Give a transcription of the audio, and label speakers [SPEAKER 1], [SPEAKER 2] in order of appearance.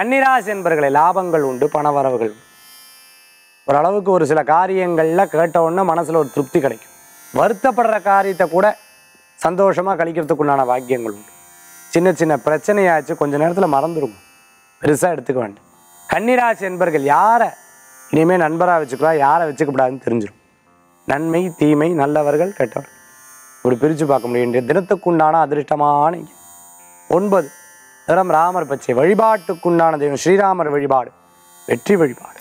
[SPEAKER 1] கன்னிராசி என்பர்களை லாபங்கள் உண்டு பணவரவுகள் உண்டு. ஓரளவுக்கு ஒரு சில காரியங்களில் கேட்ட உடனே மனசில் ஒரு திருப்தி கிடைக்கும். வருத்தப்படுற காரியத்தை கூட சந்தோஷமாக கழிக்கிறதுக்குண்டான பாக்கியங்கள் உண்டு. சின்ன சின்ன பிரச்சனையாச்சு கொஞ்ச நேரத்தில் மறந்துருக்கும் பெருசாக எடுத்துக்க வேண்டாம். கன்னிராசி என்பர்கள் யாரை இனிமேல் நண்பராக வச்சுக்கலாம் யாரை வச்சுக்கப்படாதுன்னு தெரிஞ்சிடும் நன்மை தீமை நல்லவர்கள் கெட்டவர்கள். இப்படி பிரித்து பார்க்க முடியும். தினத்துக்குண்டான அதிர்ஷ்டமான ஒன்பது. நிறம் ராமர் பச்சை வழிபாட்டுக்குண்டான தெய்வம் ஸ்ரீராமர் வழிபாடு. வெற்றி வழிபாடு.